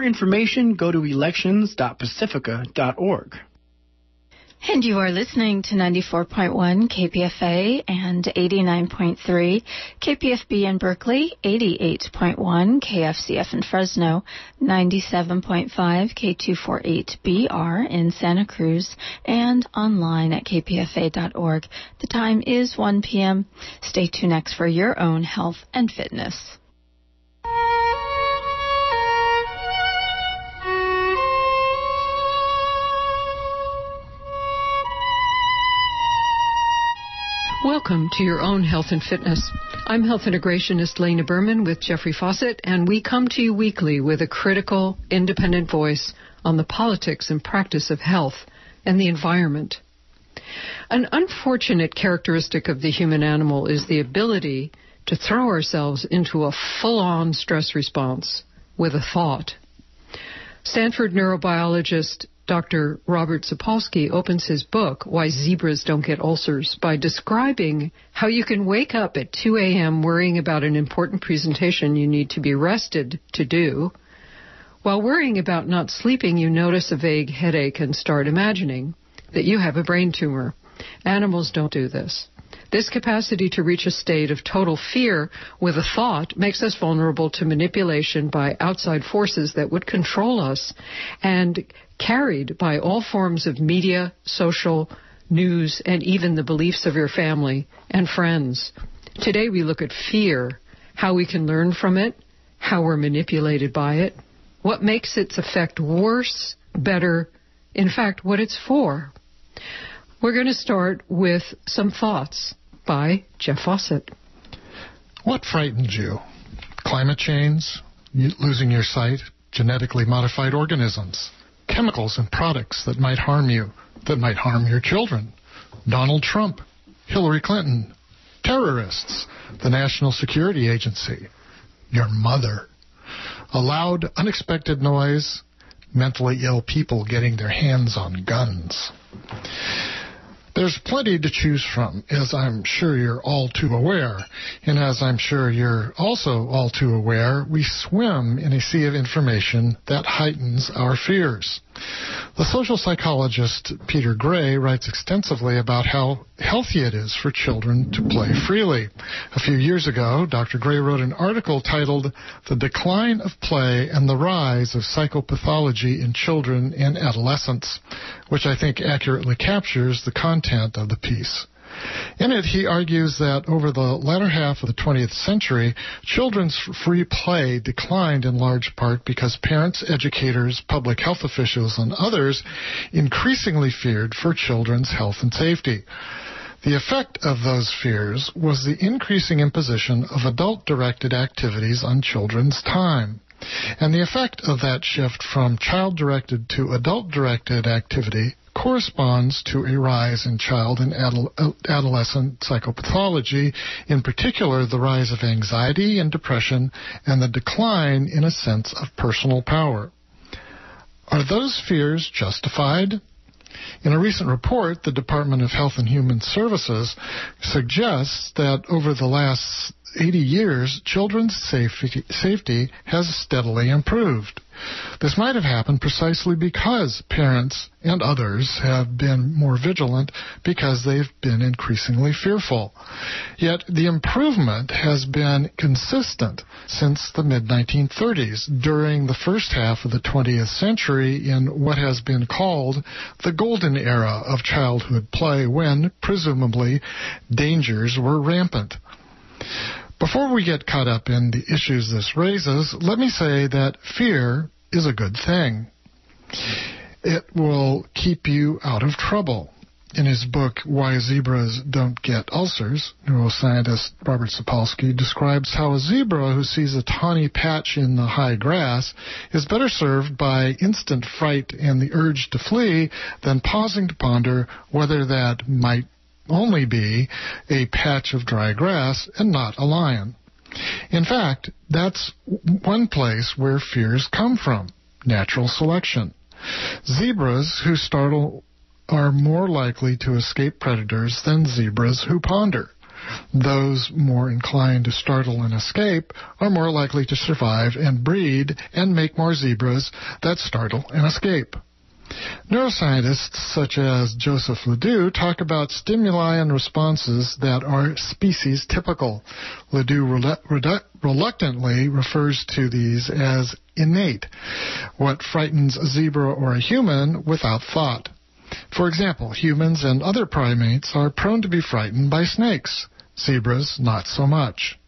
more information, go to elections.pacifica.org. And you are listening to 94.1 KPFA and 89.3 KPFB in Berkeley, 88.1 KFCF in Fresno, 97.5 K248BR in Santa Cruz, and online at kpfa.org. The time is 1 p.m. Stay tuned next for your own health and fitness. Welcome to your own health and fitness. I'm health integrationist Layna Berman with Jeffry Fawcett, and we come to you weekly with a critical, independent voice on the politics and practice of health and the environment. An unfortunate characteristic of the human animal is the ability to throw ourselves into a full on stress response with a thought. Stanford neurobiologist Dr. Robert Sapolsky opens his book, Why Zebras Don't Get Ulcers, by describing how you can wake up at 2 a.m. worrying about an important presentation you need to be rested to do. While worrying about not sleeping, you notice a vague headache and start imagining that you have a brain tumor. Animals don't do this. This capacity to reach a state of total fear with a thought makes us vulnerable to manipulation by outside forces that would control us and carried by all forms of media, social, news, and even the beliefs of your family and friends. Today we look at fear, how we can learn from it, how we're manipulated by it, what makes its effect worse, better, in fact, what it's for. We're going to start with some thoughts by Jeff Fawcett. What frightens you? Climate change, losing your sight, genetically modified organisms, chemicals and products that might harm you, that might harm your children, Donald Trump, Hillary Clinton, terrorists, the National Security Agency, your mother, a loud, unexpected noise, mentally ill people getting their hands on guns. There's plenty to choose from, as I'm sure you're all too aware. And as I'm sure you're also all too aware, we swim in a sea of information that heightens our fears. The social psychologist Peter Gray writes extensively about how healthy it is for children to play freely. A few years ago, Dr. Gray wrote an article titled The Decline of Play and the Rise of Psychopathology in Children and Adolescents, which I think accurately captures the content of the piece. In it, he argues that over the latter half of the 20th century, children's free play declined in large part because parents, educators, public health officials, and others increasingly feared for children's health and safety. The effect of those fears was the increasing imposition of adult directed activities on children's time. And the effect of that shift from child directed to adult directed activity corresponds to a rise in child and adolescent psychopathology, in particular the rise of anxiety and depression and the decline in a sense of personal power. Are those fears justified? In a recent report, the Department of Health and Human Services suggests that over the last 80 years, children's safety, safety has steadily improved. This might have happened precisely because parents and others have been more vigilant because they've been increasingly fearful. Yet the improvement has been consistent since the mid 1930s during the first half of the 20th century in what has been called the golden era of childhood play when, presumably, dangers were rampant. Before we get caught up in the issues this raises, let me say that fear is a good thing. It will keep you out of trouble. In his book, Why Zebras Don't Get Ulcers, neuroscientist Robert Sapolsky describes how a zebra who sees a tawny patch in the high grass is better served by instant fright and the urge to flee than pausing to ponder whether that might only be a patch of dry grass and not a lion. In fact, that's one place where fears come from natural selection. Zebras who startle are more likely to escape predators than zebras who ponder. Those more inclined to startle and escape are more likely to survive and breed and make more zebras that startle and escape. Neuroscientists such as Joseph Ledoux talk about stimuli and responses that are species typical. Ledoux reluctantly refers to these as innate, what frightens a zebra or a human without thought. For example, humans and other primates are prone to be frightened by snakes. Zebras, not so much.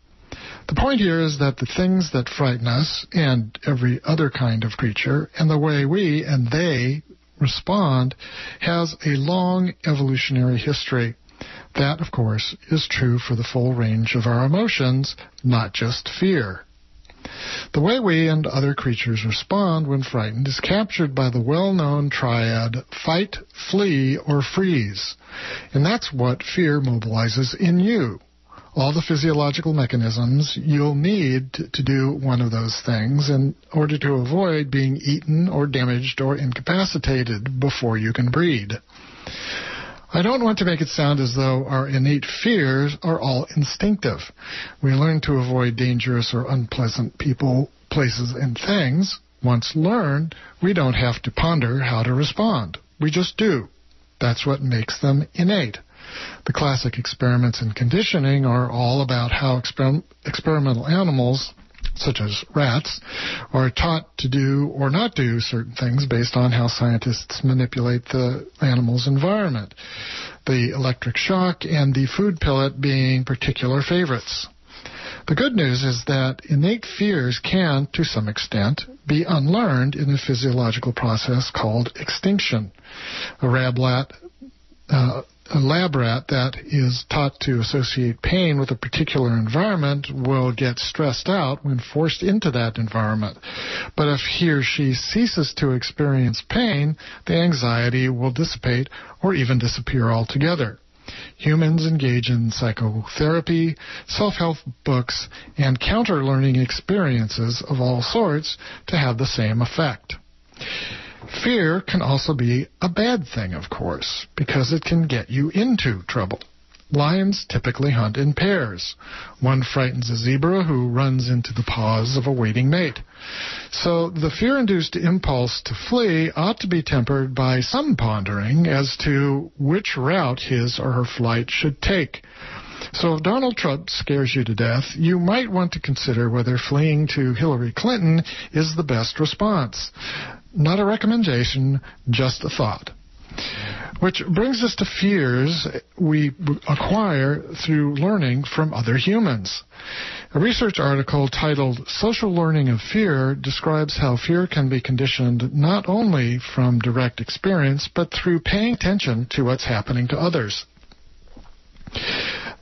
The point here is that the things that frighten us and every other kind of creature and the way we and they respond has a long evolutionary history. That, of course, is true for the full range of our emotions, not just fear. The way we and other creatures respond when frightened is captured by the well known triad fight, flee, or freeze. And that's what fear mobilizes in you all the physiological mechanisms you'll need to do one of those things in order to avoid being eaten or damaged or incapacitated before you can breed. I don't want to make it sound as though our innate fears are all instinctive. We learn to avoid dangerous or unpleasant people, places, and things. Once learned, we don't have to ponder how to respond. We just do. That's what makes them innate. The classic experiments in conditioning are all about how exper- experimental animals, such as rats, are taught to do or not do certain things based on how scientists manipulate the animal's environment. The electric shock and the food pellet being particular favorites. The good news is that innate fears can, to some extent, be unlearned in a physiological process called extinction. A rablat uh, a lab rat that is taught to associate pain with a particular environment will get stressed out when forced into that environment. But if he or she ceases to experience pain, the anxiety will dissipate or even disappear altogether. Humans engage in psychotherapy, self help books, and counter learning experiences of all sorts to have the same effect. Fear can also be a bad thing, of course, because it can get you into trouble. Lions typically hunt in pairs. One frightens a zebra who runs into the paws of a waiting mate. So the fear induced impulse to flee ought to be tempered by some pondering as to which route his or her flight should take. So if Donald Trump scares you to death, you might want to consider whether fleeing to Hillary Clinton is the best response. Not a recommendation, just a thought. Which brings us to fears we acquire through learning from other humans. A research article titled Social Learning of Fear describes how fear can be conditioned not only from direct experience, but through paying attention to what's happening to others.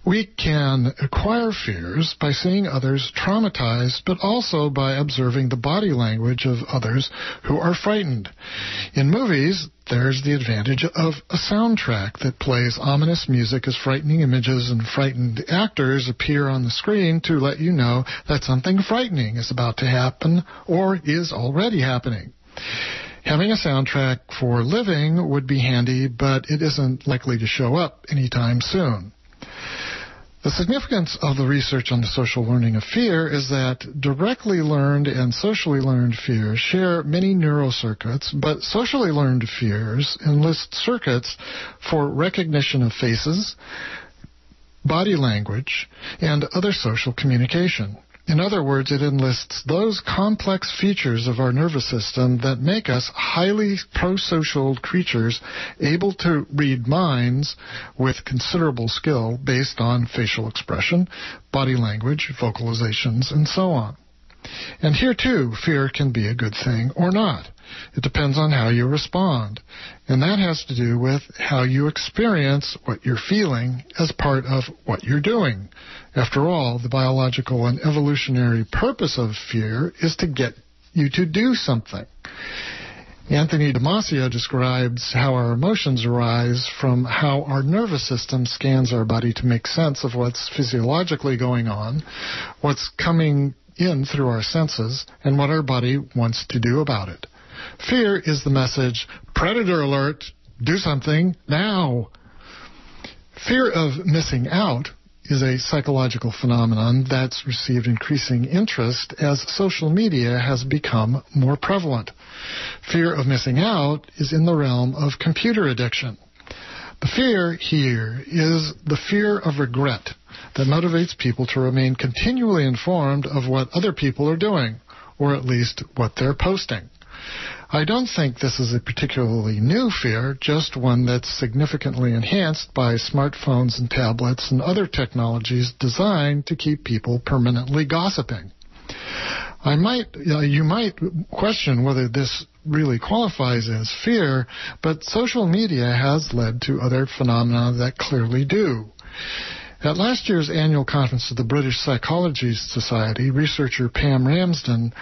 We can acquire fears by seeing others traumatized, but also by observing the body language of others who are frightened. In movies, there's the advantage of a soundtrack that plays ominous music as frightening images and frightened actors appear on the screen to let you know that something frightening is about to happen or is already happening. Having a soundtrack for living would be handy, but it isn't likely to show up anytime soon. The significance of the research on the social learning of fear is that directly learned and socially learned fears share many neural circuits, but socially learned fears enlist circuits for recognition of faces, body language, and other social communication. In other words, it enlists those complex features of our nervous system that make us highly prosocial creatures able to read minds with considerable skill based on facial expression, body language, vocalizations, and so on. And here too, fear can be a good thing or not. It depends on how you respond. And that has to do with how you experience what you're feeling as part of what you're doing. After all, the biological and evolutionary purpose of fear is to get you to do something. Anthony Damasio describes how our emotions arise from how our nervous system scans our body to make sense of what's physiologically going on, what's coming in through our senses, and what our body wants to do about it. Fear is the message, predator alert, do something now. Fear of missing out is a psychological phenomenon that's received increasing interest as social media has become more prevalent. Fear of missing out is in the realm of computer addiction. The fear here is the fear of regret that motivates people to remain continually informed of what other people are doing, or at least what they're posting. I don't think this is a particularly new fear, just one that's significantly enhanced by smartphones and tablets and other technologies designed to keep people permanently gossiping. I might, uh, you might question whether this really qualifies as fear, but social media has led to other phenomena that clearly do. At last year's annual conference of the British Psychology Society, researcher Pam Ramsden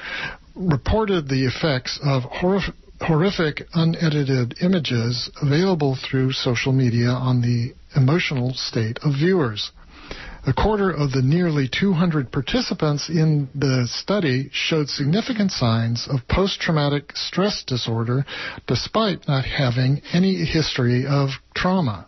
reported the effects of horrific, horrific unedited images available through social media on the emotional state of viewers. A quarter of the nearly 200 participants in the study showed significant signs of post traumatic stress disorder despite not having any history of trauma.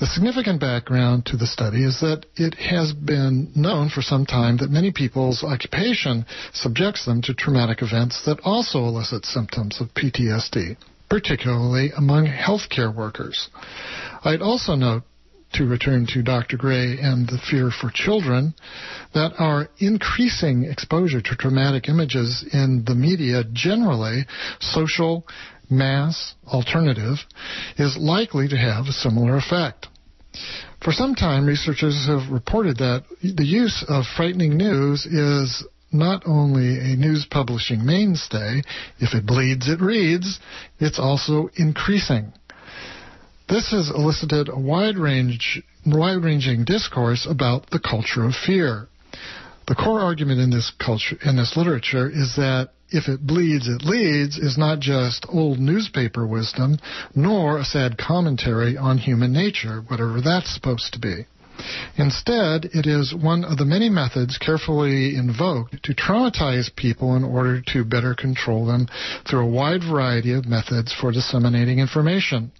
The significant background to the study is that it has been known for some time that many people's occupation subjects them to traumatic events that also elicit symptoms of PTSD, particularly among healthcare workers. I'd also note to return to Dr. Gray and the fear for children, that our increasing exposure to traumatic images in the media generally, social, mass, alternative, is likely to have a similar effect. For some time, researchers have reported that the use of frightening news is not only a news publishing mainstay, if it bleeds, it reads, it's also increasing. This has elicited a wide range, wide-ranging discourse about the culture of fear. The core argument in this culture, in this literature, is that if it bleeds, it leads is not just old newspaper wisdom, nor a sad commentary on human nature, whatever that's supposed to be. Instead, it is one of the many methods carefully invoked to traumatize people in order to better control them through a wide variety of methods for disseminating information.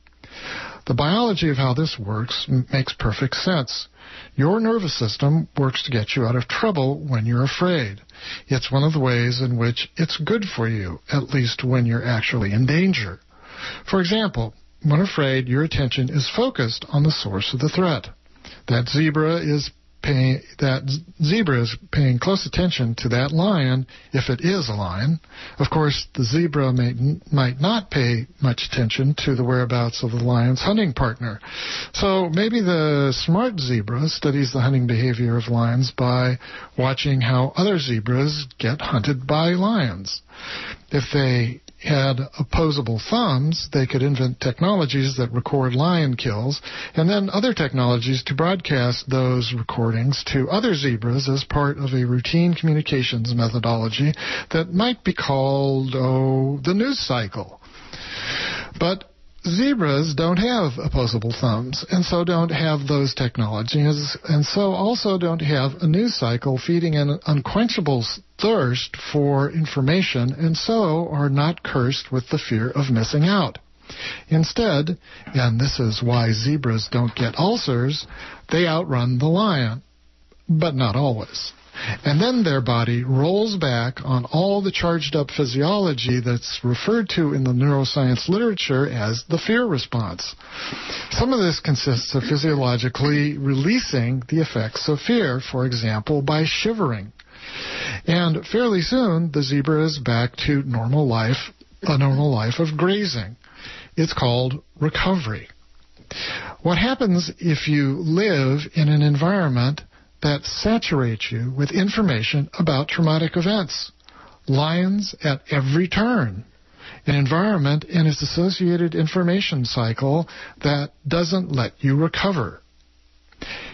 The biology of how this works makes perfect sense. Your nervous system works to get you out of trouble when you're afraid. It's one of the ways in which it's good for you, at least when you're actually in danger. For example, when afraid, your attention is focused on the source of the threat. That zebra is that zebra is paying close attention to that lion if it is a lion. Of course, the zebra may, might not pay much attention to the whereabouts of the lion's hunting partner. So maybe the smart zebra studies the hunting behavior of lions by watching how other zebras get hunted by lions. If they had opposable thumbs, they could invent technologies that record lion kills, and then other technologies to broadcast those recordings to other zebras as part of a routine communications methodology that might be called, oh, the news cycle. But zebras don't have opposable thumbs and so don't have those technologies and so also don't have a news cycle feeding an unquenchable thirst for information and so are not cursed with the fear of missing out. Instead, and this is why zebras don't get ulcers, they outrun the lion, but not always. And then their body rolls back on all the charged up physiology that's referred to in the neuroscience literature as the fear response. Some of this consists of physiologically releasing the effects of fear, for example, by shivering. And fairly soon, the zebra is back to normal life, a normal life of grazing. It's called recovery. What happens if you live in an environment that saturates you with information about traumatic events. Lions at every turn. An environment and its associated information cycle that doesn't let you recover.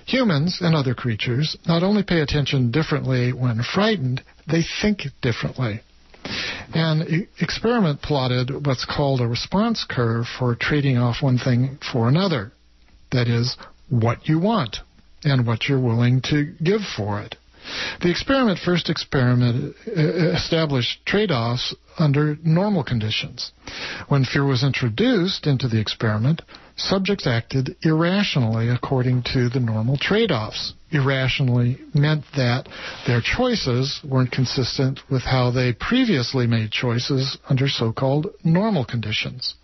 Humans and other creatures not only pay attention differently when frightened, they think differently. An experiment plotted what's called a response curve for trading off one thing for another. That is, what you want and what you're willing to give for it. The experiment first experiment uh, established trade-offs under normal conditions. When fear was introduced into the experiment, subjects acted irrationally according to the normal trade-offs. Irrationally meant that their choices weren't consistent with how they previously made choices under so-called normal conditions.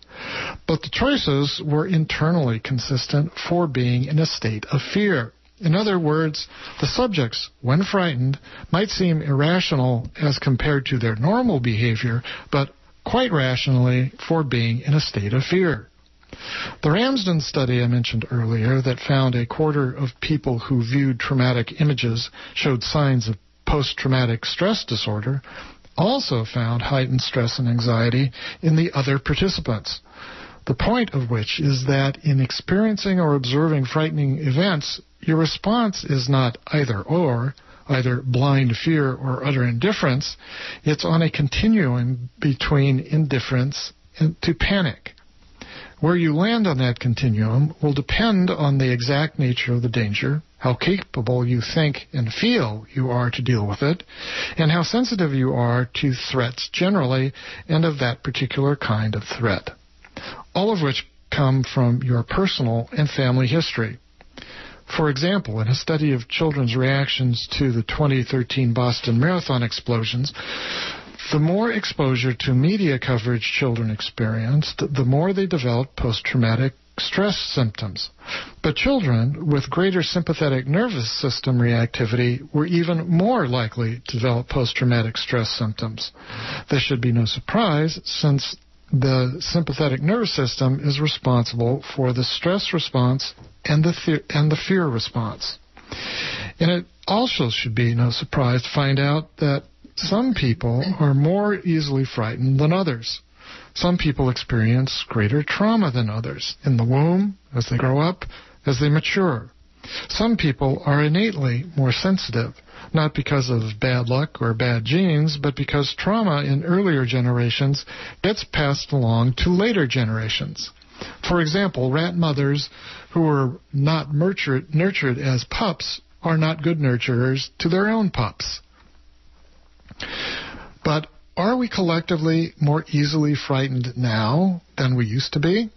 But the choices were internally consistent for being in a state of fear. In other words, the subjects, when frightened, might seem irrational as compared to their normal behavior, but quite rationally for being in a state of fear. The Ramsden study I mentioned earlier that found a quarter of people who viewed traumatic images showed signs of post-traumatic stress disorder also found heightened stress and anxiety in the other participants. The point of which is that in experiencing or observing frightening events, your response is not either or, either blind fear or utter indifference. It's on a continuum between indifference and to panic. Where you land on that continuum will depend on the exact nature of the danger, how capable you think and feel you are to deal with it, and how sensitive you are to threats generally and of that particular kind of threat. All of which come from your personal and family history. For example, in a study of children's reactions to the 2013 Boston Marathon explosions, the more exposure to media coverage children experienced, the more they developed post traumatic stress symptoms. But children with greater sympathetic nervous system reactivity were even more likely to develop post traumatic stress symptoms. This should be no surprise since the sympathetic nervous system is responsible for the stress response and the, and the fear response. And it also should be no surprise to find out that some people are more easily frightened than others. Some people experience greater trauma than others in the womb, as they grow up, as they mature. Some people are innately more sensitive, not because of bad luck or bad genes, but because trauma in earlier generations gets passed along to later generations. For example, rat mothers who were not nurtured, nurtured as pups are not good nurturers to their own pups. But are we collectively more easily frightened now than we used to be?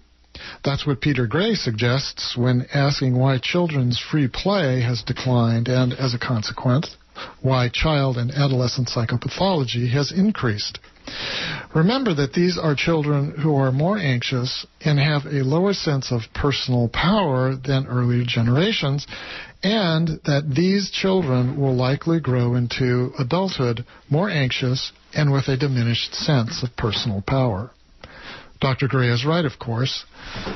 That's what Peter Gray suggests when asking why children's free play has declined and, as a consequence, why child and adolescent psychopathology has increased. Remember that these are children who are more anxious and have a lower sense of personal power than earlier generations, and that these children will likely grow into adulthood more anxious and with a diminished sense of personal power. Dr. Gray is right, of course.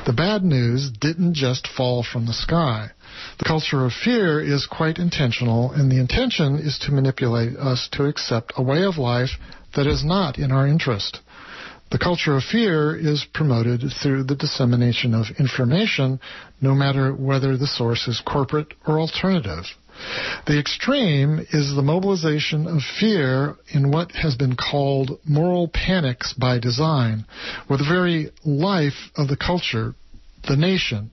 The bad news didn't just fall from the sky. The culture of fear is quite intentional, and the intention is to manipulate us to accept a way of life that is not in our interest. The culture of fear is promoted through the dissemination of information, no matter whether the source is corporate or alternative. The extreme is the mobilization of fear in what has been called moral panics by design, where the very life of the culture, the nation,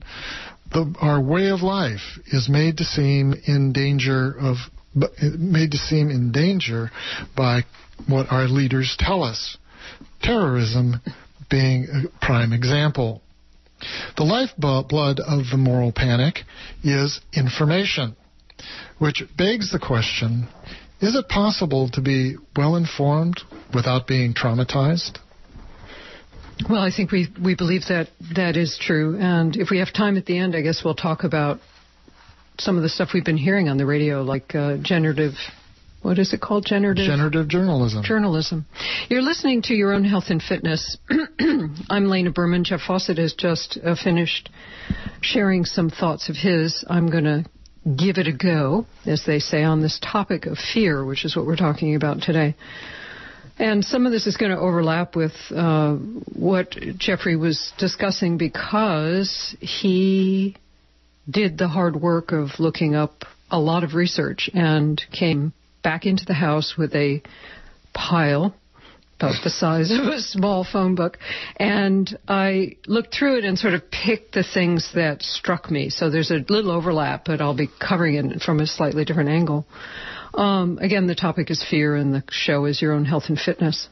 the, our way of life is made to seem in danger of eh, made to seem in danger by what our leaders tell us. Terrorism being a prime example. The lifeblood of the moral panic is information which begs the question is it possible to be well informed without being traumatized? Well, I think we, we believe that that is true. And if we have time at the end, I guess we'll talk about some of the stuff we've been hearing on the radio, like uh, generative. What is it called? Generative. Generative journalism. Journalism. You're listening to your own health and fitness. I'm Layna Berman. Jeff Fawcett has just uh, finished sharing some thoughts of his. I'm going to give it a go, as they say, on this topic of fear, which is what we're talking about today. And some of this is going to overlap with uh, what Jeffry was discussing because he did the hard work of looking up a lot of research and came back into the house with a pile about the size of a small phone book. And I looked through it and sort of picked the things that struck me. So there's a little overlap, but I'll be covering it from a slightly different angle. Um, again, the topic is fear, and the show is your own health and fitness.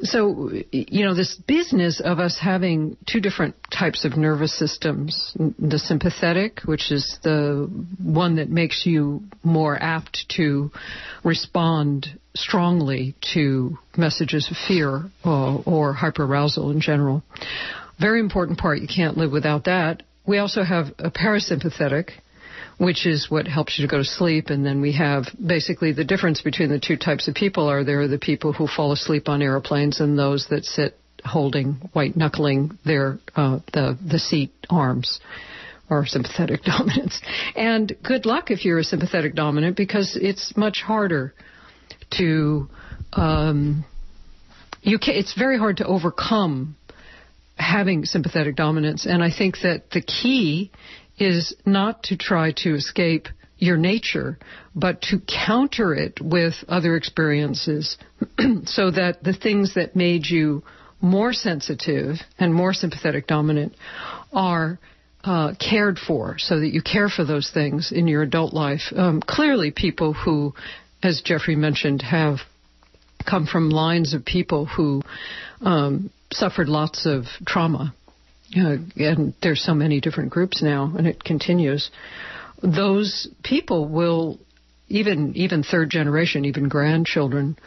So, you know, this business of us having two different types of nervous systems the sympathetic, which is the one that makes you more apt to respond strongly to messages of fear or, or hyperarousal in general. Very important part, you can't live without that. We also have a parasympathetic, which is what helps you to go to sleep. And then we have basically the difference between the two types of people are there are the people who fall asleep on airplanes and those that sit holding white knuckling their uh, the the seat arms or sympathetic dominance. And good luck if you're a sympathetic dominant because it's much harder to um, you can, it's very hard to overcome having sympathetic dominance. And I think that the key is not to try to escape your nature, but to counter it with other experiences so that the things that made you more sensitive and more sympathetic dominant are uh, cared for so that you care for those things in your adult life. Um, clearly, people who, as Jeffry mentioned, have come from lines of people who um, suffered lots of trauma uh, and there's so many different groups now, and it continues. Those people will, even even third generation, even grandchildren,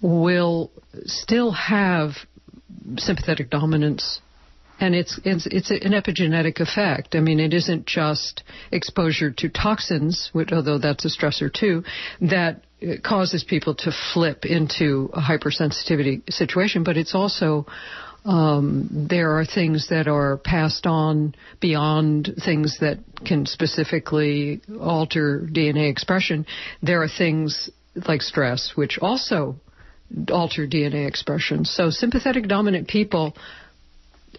will still have sympathetic dominance and it's it's it's an epigenetic effect. I mean, it isn't just exposure to toxins, which, although that's a stressor too, that causes people to flip into a hypersensitivity situation, but it's also um, there are things that are passed on beyond things that can specifically alter DNA expression. There are things like stress, which also alter DNA expression. So sympathetic dominant people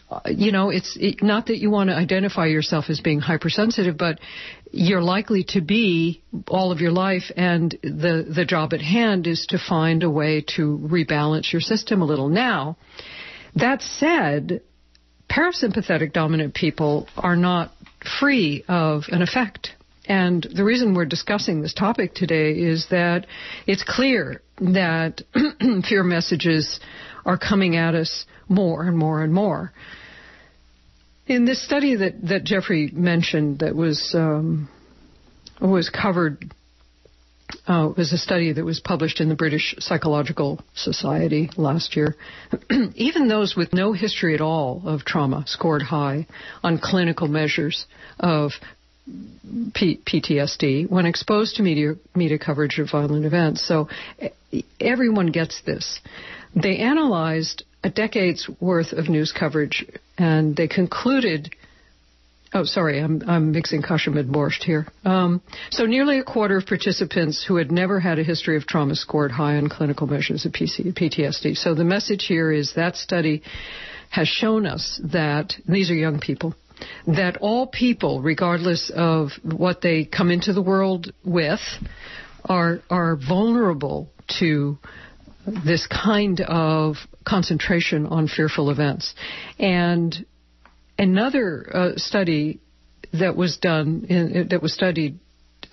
uh, you know, it's it, not that you want to identify yourself as being hypersensitive, but you're likely to be all of your life, and the the job at hand is to find a way to rebalance your system a little. Now, that said, parasympathetic dominant people are not free of an effect. And the reason we're discussing this topic today is that it's clear that fear messages are coming at us more and more and more. In this study that, that Jeffry mentioned that was um, was covered uh, was a study that was published in the British Psychological Society last year. Even those with no history at all of trauma scored high on clinical measures of P- PTSD when exposed to media, media coverage of violent events. So everyone gets this. They analyzed a decade's worth of news coverage and they concluded Oh, sorry, I'm, I'm mixing kasha and borscht here. Um, so nearly a quarter of participants who had never had a history of trauma scored high on clinical measures of PC, PTSD. So the message here is that study has shown us that these are young people, that all people, regardless of what they come into the world with, are are vulnerable to this kind of concentration on fearful events. And another uh, study that was done in, that was studied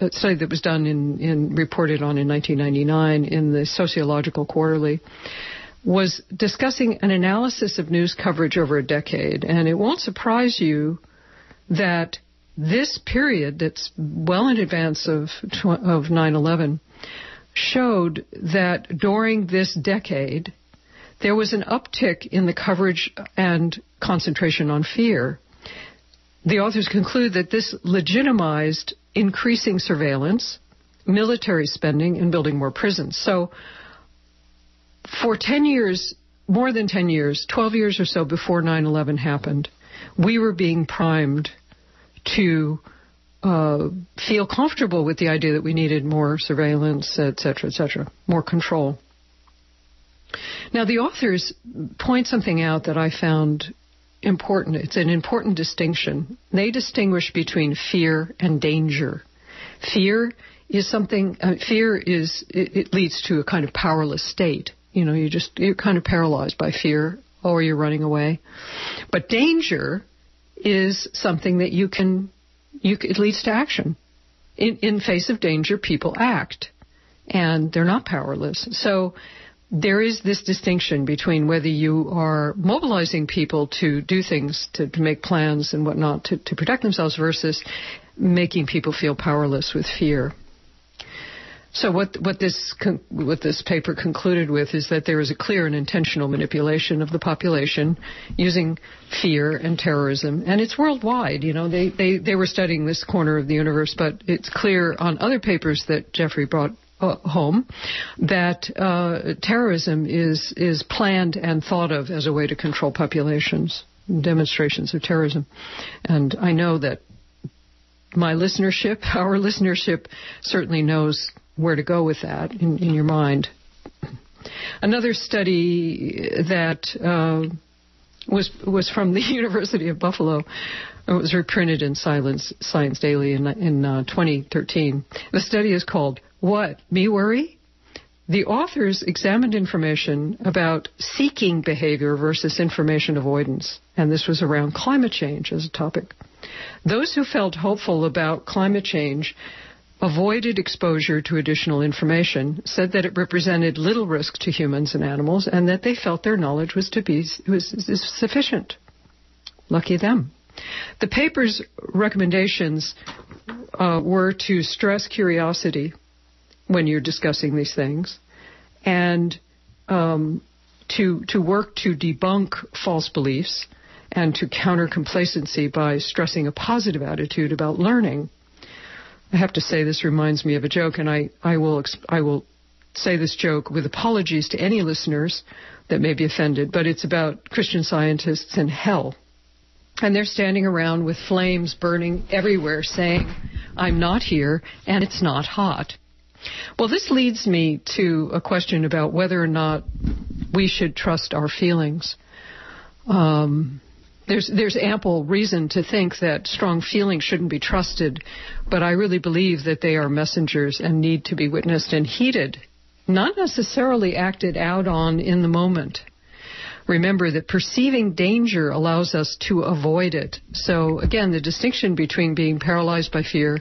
a study that was done in, in reported on in 1999 in the Sociological Quarterly was discussing an analysis of news coverage over a decade, and it won't surprise you that this period that's well in advance of of 9/11 showed that during this decade there was an uptick in the coverage and concentration on fear. The authors conclude that this legitimized increasing surveillance, military spending, and building more prisons. So, for 10 years, more than 10 years, 12 years or so before 9 11 happened, we were being primed to uh, feel comfortable with the idea that we needed more surveillance, et cetera, et cetera, more control. Now, the authors point something out that I found important. It's an important distinction. They distinguish between fear and danger. Fear is something, uh, fear is, it, it leads to a kind of powerless state. You know, you just, you're kind of paralyzed by fear or you're running away. But danger is something that you can, you, it leads to action. In, in face of danger, people act. and they're not powerless. So there is this distinction between whether you are mobilizing people to do things, to, to make plans and whatnot to, to protect themselves versus making people feel powerless with fear. So what what this con- what this paper concluded with is that there is a clear and intentional manipulation of the population using fear and terrorism, and it's worldwide. You know, they they they were studying this corner of the universe, but it's clear on other papers that Jeffry brought uh, home that uh, terrorism is is planned and thought of as a way to control populations. Demonstrations of terrorism, and I know that my listenership, our listenership, certainly knows where to go with that in, in your mind. Another study that uh, was was from the University of Buffalo. It was reprinted in Science, Science Daily in, in uh, 2013. The study is called "What Me Worry." The authors examined information about seeking behavior versus information avoidance, and this was around climate change as a topic. Those who felt hopeful about climate change avoided exposure to additional information, said that it represented little risk to humans and animals, and that they felt their knowledge was to be was, sufficient. Lucky them. The paper's recommendations uh, were to stress curiosity when you're discussing these things, and um, to to work to debunk false beliefs and to counter complacency by stressing a positive attitude about learning I have to say this reminds me of a joke, and I, I will I will say this joke with apologies to any listeners that may be offended, but it's about Christian scientists in hell. And they're standing around with flames burning everywhere saying, I'm not here and it's not hot. Well, this leads me to a question about whether or not we should trust our feelings. Um, there's there's ample reason to think that strong feelings shouldn't be trusted, but I really believe that they are messengers and need to be witnessed and heeded, not necessarily acted out on in the moment. Remember that perceiving danger allows us to avoid it. So again, the distinction between being paralyzed by fear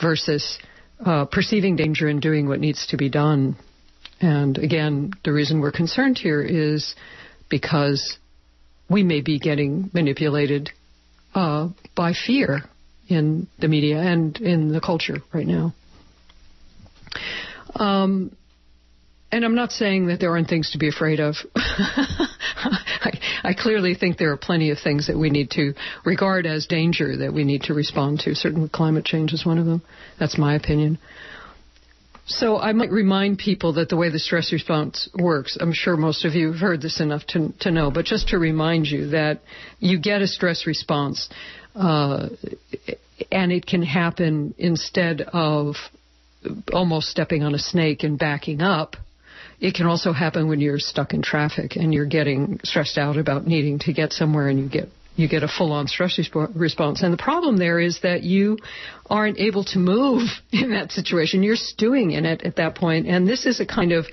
versus uh, perceiving danger and doing what needs to be done. And again, the reason we're concerned here is because we may be getting manipulated uh, by fear in the media and in the culture right now. Um, and I'm not saying that there aren't things to be afraid of. I, I, clearly think there are plenty of things that we need to regard as danger that we need to respond to. Certainly, climate change is one of them. That's my opinion. So I might remind people that the way the stress response works, I'm sure most of you have heard this enough to, to know, but just to remind you that you get a stress response, uh, and it can happen instead of almost stepping on a snake and backing up. It can also happen when you're stuck in traffic and you're getting stressed out about needing to get somewhere and you get you get a full on stress resp- response. And the problem there is that you aren't able to move in that situation. You're stewing in it at that point. And this is a kind of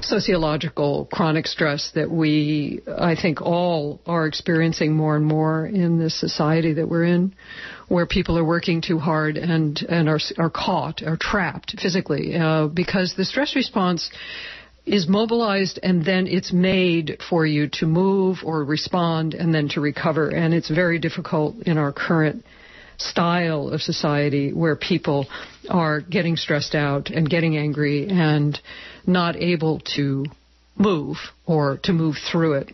sociological chronic stress that we, I think, all are experiencing more and more in this society that we're in, where people are working too hard and, and are, are caught, are trapped physically, uh, because the stress response is mobilized and then it's made for you to move or respond and then to recover. And it's very difficult in our current style of society where people are getting stressed out and getting angry and not able to move or to move through it.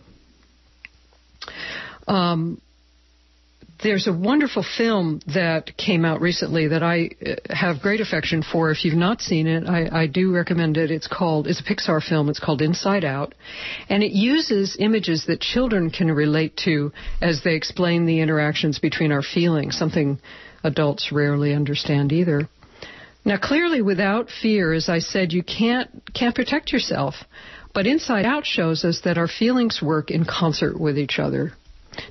Um, there's a wonderful film that came out recently that I uh, have great affection for. If you've not seen it, I, I, do recommend it. It's called, it's a Pixar film. It's called Inside Out. And it uses images that children can relate to as they explain the interactions between our feelings, something adults rarely understand either. Now, clearly, without fear, as I said, you can't, can't protect yourself. But Inside Out shows us that our feelings work in concert with each other.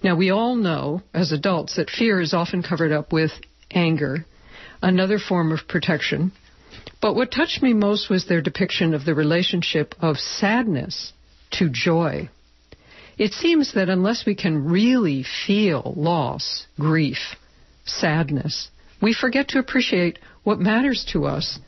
Now, we all know as adults that fear is often covered up with anger, another form of protection. But what touched me most was their depiction of the relationship of sadness to joy. It seems that unless we can really feel loss, grief, sadness, we forget to appreciate what matters to us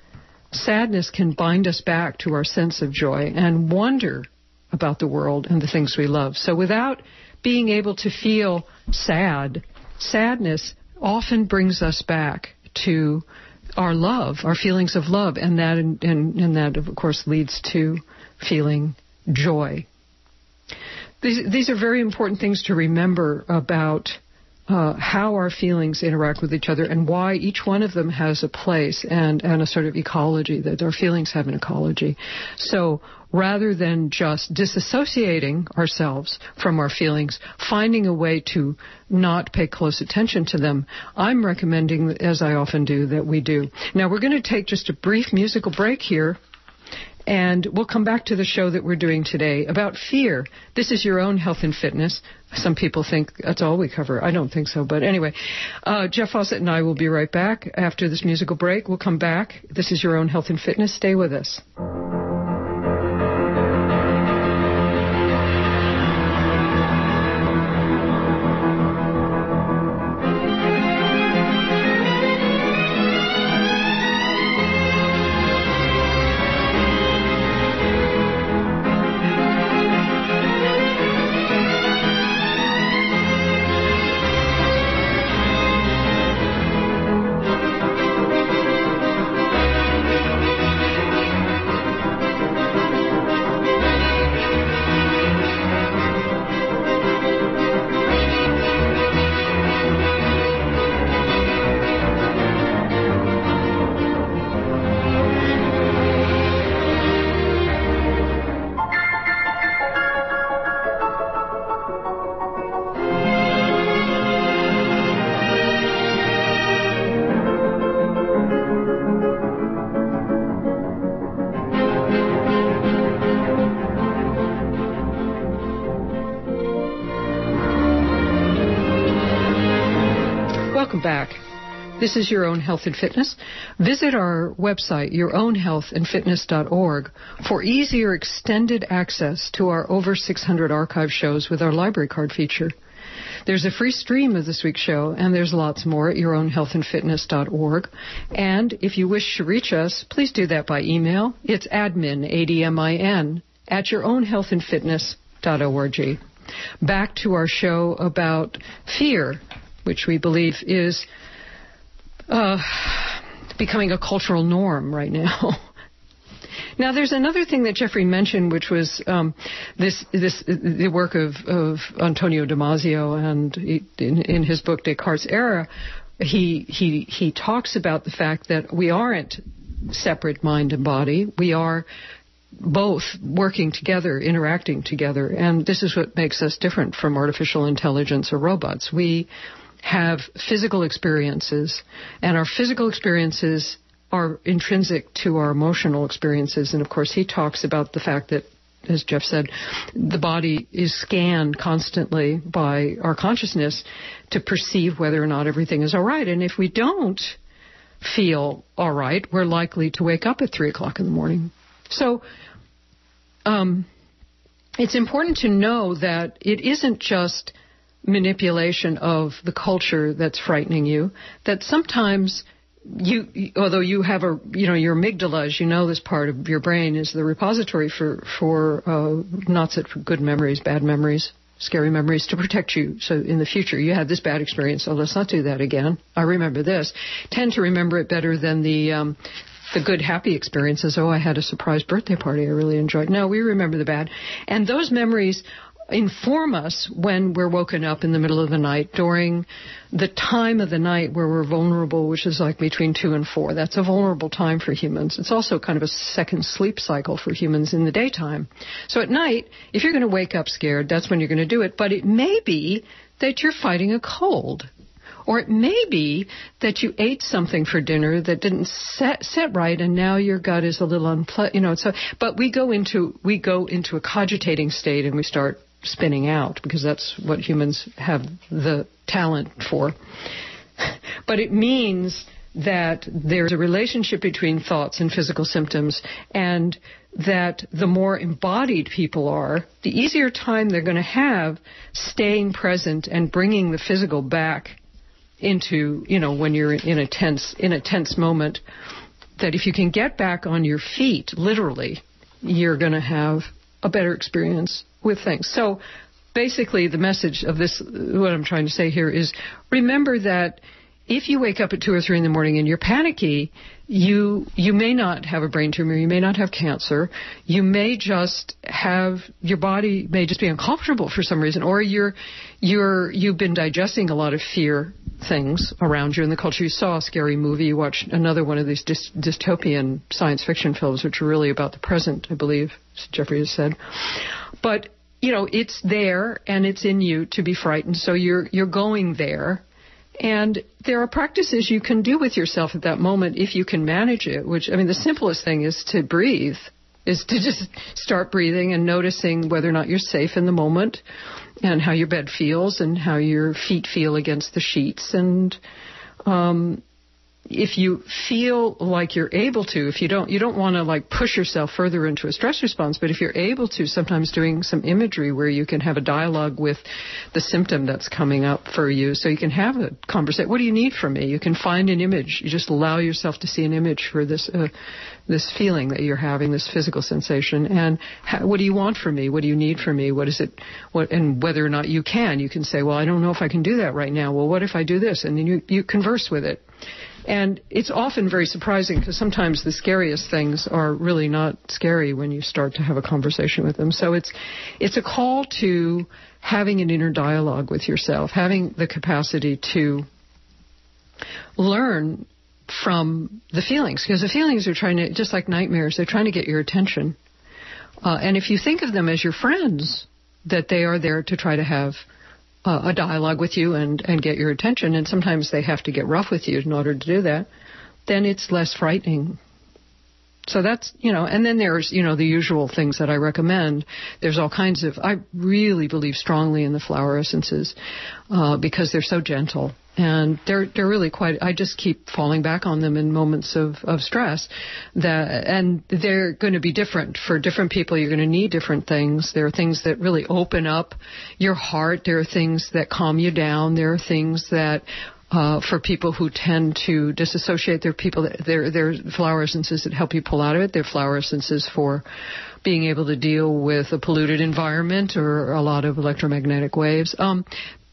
sadness can bind us back to our sense of joy and wonder about the world and the things we love. So without being able to feel sad, sadness often brings us back to our love, our feelings of love, and that and, and that of course leads to feeling joy. These, these are very important things to remember about uh, how our feelings interact with each other and why each one of them has a place and, and a sort of ecology, that our feelings have an ecology. So rather than just disassociating ourselves from our feelings, finding a way to not pay close attention to them, I'm recommending, as I often do, that we do. Now we're going to take just a brief musical break here and we'll come back to the show that we're doing today about fear. This is your own health and fitness. Some people think that's all we cover. I don't think so. But anyway, uh, Jeff Fawcett and I will be right back after this musical break. We'll come back. This is your own health and fitness. Stay with us. This is Your Own Health and Fitness. Visit our website, yourownhealthandfitness.org, for easier extended access to our over 600 archive shows with our library card feature. There's a free stream of this week's show, and there's lots more at yourownhealthandfitness.org. And if you wish to reach us, please do that by email. It's admin, A-D-M-I-N, at yourownhealthandfitness.org. Back to our show about fear, which we believe is uh, becoming a cultural norm right now. Now, there's another thing that Jeffrey mentioned, which was um, this this the work of, of Antonio Damasio, and in, in his book Descartes' Error, he he he talks about the fact that we aren't separate mind and body. We are both working together, interacting together, and this is what makes us different from artificial intelligence or robots. We have physical experiences, and our physical experiences are intrinsic to our emotional experiences. And of course, he talks about the fact that, as Jeff said, the body is scanned constantly by our consciousness to perceive whether or not everything is all right. And if we don't feel all right, we're likely to wake up at three o'clock in the morning. So, um, it's important to know that it isn't just manipulation of the culture that's frightening you, that sometimes you, although you have a, you know, your amygdala, as you know, this part of your brain is the repository for, for, uh, not set for good memories, bad memories, scary memories to protect you. So in the future, you had this bad experience, so let's not do that again. I remember this. Tend to remember it better than the, um, the good happy experiences. Oh, I had a surprise birthday party I really enjoyed. No, we remember the bad. And those memories inform us when we're woken up in the middle of the night during the time of the night where we're vulnerable, which is like between two and four. That's a vulnerable time for humans. It's also kind of a second sleep cycle for humans in the daytime. So at night, if you're going to wake up scared, that's when you're going to do it. But it may be that you're fighting a cold. Or it may be that you ate something for dinner that didn't set, set right, and now your gut is a little unpleasant. You know, so but we go into we go into a cogitating state, and we start spinning out because that's what humans have the talent for. but it means that there's a relationship between thoughts and physical symptoms and that the more embodied people are, the easier time they're going to have staying present and bringing the physical back into, you know, when you're in a tense in a tense moment that if you can get back on your feet, literally, you're going to have a better experience with things. So basically, the message of this, what I'm trying to say here is remember that if you wake up at two or three in the morning and you're panicky, you you may not have a brain tumor, you may not have cancer, you may just have your body may just be uncomfortable for some reason, or you're you're you've been digesting a lot of fear things around you in the culture. You saw a scary movie, you watched another one of these dy- dystopian science fiction films, which are really about the present, I believe Jeffrey has said. But you know, it's there and it's in you to be frightened, so you're you're going there. And there are practices you can do with yourself at that moment if you can manage it, which, I mean, the simplest thing is to breathe, is to just start breathing and noticing whether or not you're safe in the moment and how your bed feels and how your feet feel against the sheets. And, um, if you feel like you're able to, if you don't, you don't want to like push yourself further into a stress response, but if you're able to, sometimes doing some imagery where you can have a dialogue with the symptom that's coming up for you, so you can have a conversation. What do you need from me? You can find an image. You just allow yourself to see an image for this, uh, this feeling that you're having, this physical sensation, and what do you want from me? What do you need from me? What is it? What and whether or not you can, you can say, well, I don't know if I can do that right now. Well, what if I do this? And then you you converse with it and it's often very surprising because sometimes the scariest things are really not scary when you start to have a conversation with them. So it's it's a call to having an inner dialogue with yourself, having the capacity to learn from the feelings because the feelings are trying to just like nightmares, they're trying to get your attention. Uh, and if you think of them as your friends, that they are there to try to have uh, a dialogue with you and, and get your attention, and sometimes they have to get rough with you in order to do that, then it's less frightening. So that's, you know, and then there's, you know, the usual things that I recommend. There's all kinds of, I really believe strongly in the flower essences uh, because they're so gentle and they're they're really quite. I just keep falling back on them in moments of of stress. That and they're going to be different for different people. You're going to need different things. There are things that really open up your heart. There are things that calm you down. There are things that uh, for people who tend to disassociate. There are people that there there are flower essences that help you pull out of it. There are flower essences for being able to deal with a polluted environment or a lot of electromagnetic waves. Um,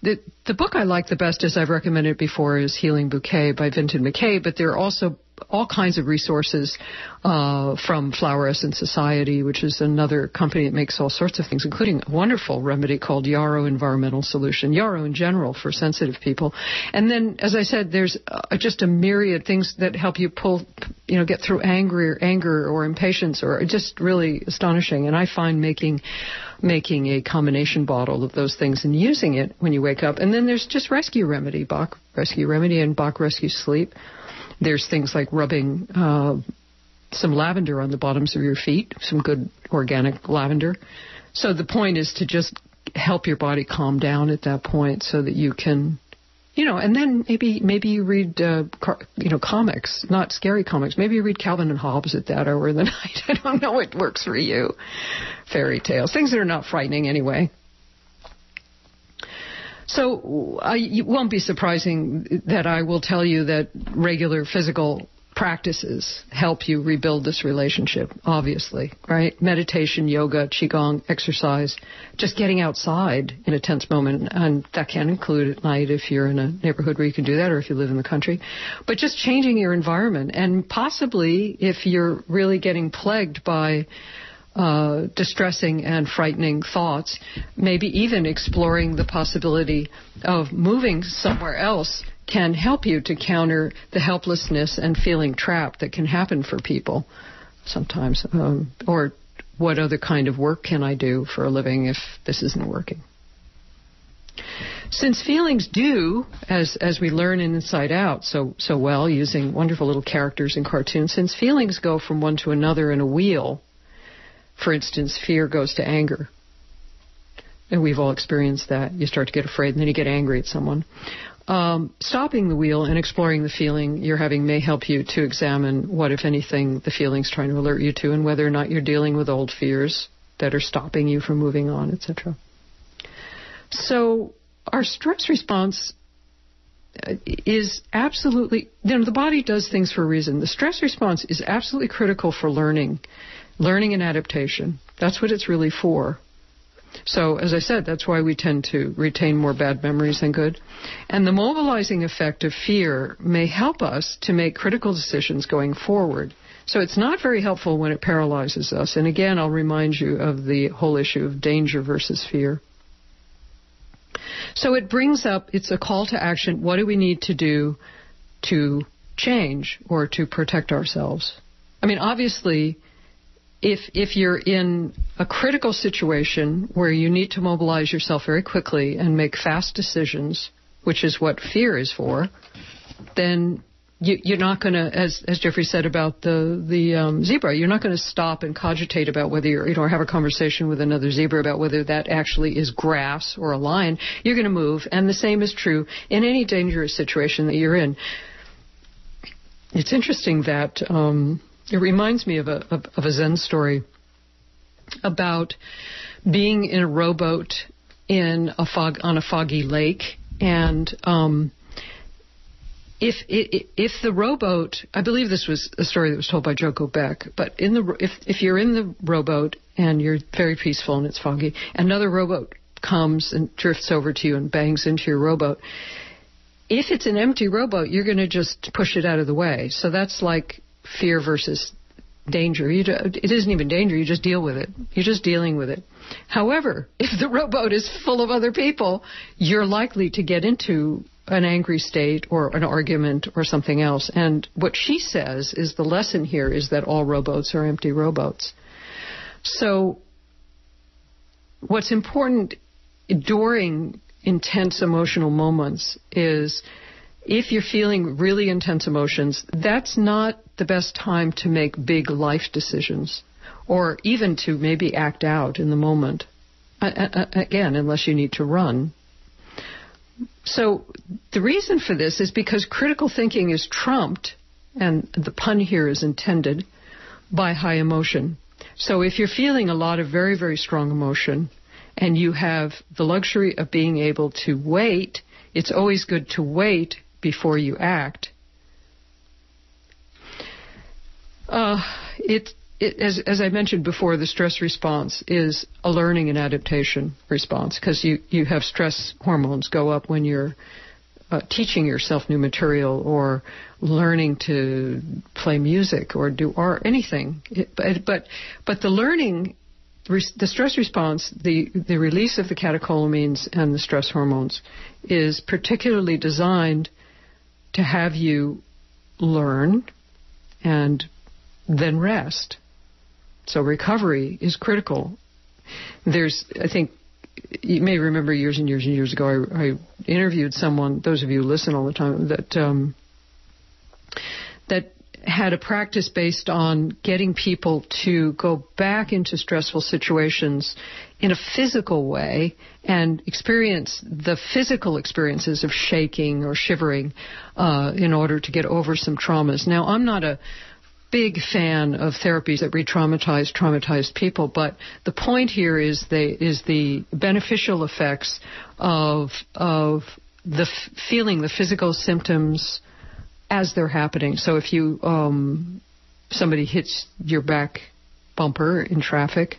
the, the book I like the best, as I've recommended before, is Healing Bouquet by Vinton McCabe, but there are also all kinds of resources uh, from Flower Essence Society, which is another company that makes all sorts of things, including a wonderful remedy called Yarrow Environmental Solution, Yarrow in general for sensitive people. And then, as I said, there's uh, just a myriad things that help you pull, you know, get through anger, anger or impatience, or just really astonishing. And I find making making a combination bottle of those things and using it when you wake up. And then there's just rescue remedy, Bach rescue remedy and Bach rescue sleep. There's things like rubbing uh, some lavender on the bottoms of your feet, some good organic lavender. So the point is to just help your body calm down at that point so that you can you know, and then maybe maybe you read uh, car, you know comics, not scary comics. Maybe you read Calvin and Hobbes at that hour of the night. I don't know what works for you. Fairy tales, things that are not frightening anyway. So uh, it won't be surprising that I will tell you that regular physical practices help you rebuild this relationship, obviously, right? Meditation, yoga, qigong, exercise, just getting outside in a tense moment, and that can include at night if you're in a neighborhood where you can do that or if you live in the country. But just changing your environment, and possibly if you're really getting plagued by uh, distressing and frightening thoughts, maybe even exploring the possibility of moving somewhere else can help you to counter the helplessness and feeling trapped that can happen for people sometimes. Um, or what other kind of work can I do for a living if this isn't working? Since feelings do, as as we learn in Inside Out so so well, using wonderful little characters in cartoons, since feelings go from one to another in a wheel, for instance, fear goes to anger. And we've all experienced that. You start to get afraid and then you get angry at someone. Um, stopping the wheel and exploring the feeling you're having may help you to examine what, if anything, the feeling's trying to alert you to and whether or not you're dealing with old fears that are stopping you from moving on, etc. So, our stress response is absolutely, you know, the body does things for a reason. The stress response is absolutely critical for learning, learning and adaptation. That's what it's really for. So, as I said, that's why we tend to retain more bad memories than good. And the mobilizing effect of fear may help us to make critical decisions going forward. So it's not very helpful when it paralyzes us. And again, I'll remind you of the whole issue of danger versus fear. So it brings up, it's a call to action. What do we need to do to change or to protect ourselves? I mean, obviously, if if you're in a critical situation where you need to mobilize yourself very quickly and make fast decisions, which is what fear is for, then you, are not going to, as as Jeffrey said about the the um, zebra, you're not going to stop and cogitate about whether you're, you know, have a conversation with another zebra about whether that actually is grass or a lion. You're going to move, and the same is true in any dangerous situation that you're in. It's interesting that. Um, it reminds me of a of, a Zen story about being in a rowboat in a fog on a foggy lake, and um, if if the rowboat, I believe this was a story that was told by Joko Beck, but in the if if you're in the rowboat and you're very peaceful and it's foggy, another rowboat comes and drifts over to you and bangs into your rowboat. If it's an empty rowboat, you're going to just push it out of the way. So that's like fear versus danger. You it isn't even danger. You just deal with it. You're just dealing with it. However, if the rowboat is full of other people, you're likely to get into an angry state or an argument or something else. And what she says is the lesson here is that all rowboats are empty rowboats. So, what's important during intense emotional moments is if you're feeling really intense emotions, that's not the best time to make big life decisions or even to maybe act out in the moment. again, unless you need to run. So the reason for this is because critical thinking is trumped, and the pun here is intended, by high emotion. So if you're feeling a lot of very, very strong emotion and you have the luxury of being able to wait, it's always good to wait before you act. Uh, it, it, as, as I mentioned before, the stress response is a learning and adaptation response because you, you have stress hormones go up when you're uh, teaching yourself new material or learning to play music or do or anything. It, but, but but the learning, the stress response, the the release of the catecholamines and the stress hormones is particularly designed to have you learn and then rest. So recovery is critical. There's, I think, you may remember years and years and years ago, I, I interviewed someone. Those of you listen all the time that um, that had a practice based on getting people to go back into stressful situations in a physical way and experience the physical experiences of shaking or shivering uh, in order to get over some traumas. Now, I'm not a big fan of therapies that re-traumatize traumatized people, but the point here is the is the beneficial effects of of the f- feeling the physical symptoms as they're happening. So if you um, somebody hits your back bumper in traffic,